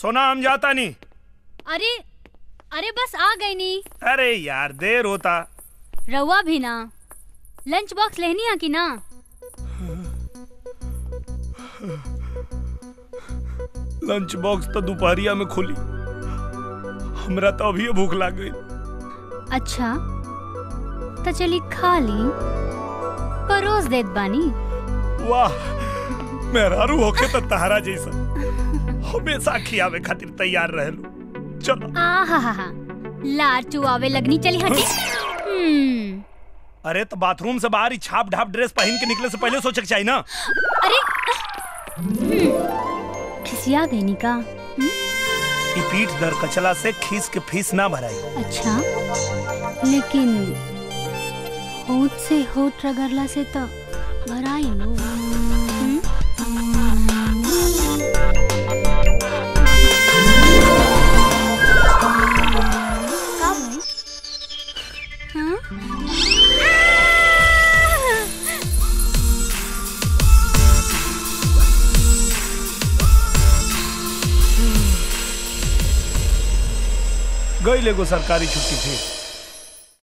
सोना हम जाता नहीं अरे अरे बस आ गई नी। अरे यार देर होता। रवा भी ना। लंच बॉक्स लेनी है कि ना? लंच बॉक्स तो दोपहरिया में खुली। हमरा तो अभी भूख लाग गई। अच्छा तो चली खा ली। परोस देत बानी। वाह मेहरारू होके तो तहरा जैसा। हमेशा खियावे खातिर तैयार रहलू। चलो। आ हा हा हा लार चुआवे लगनी चली हटी हम्म। अरे तो बाथरूम से बाहर ही छाप ढाप ड्रेस पहन के निकले से पहले सोचे के चाहिए ना? अरे खिसिया गई नी का ई पीठ दर कचला से खीस के फ़ीस ना भराई। अच्छा लेकिन होठ से होठ रगड़ला से तो भराई नो। गई लेगो सरकारी छुट्टी थी।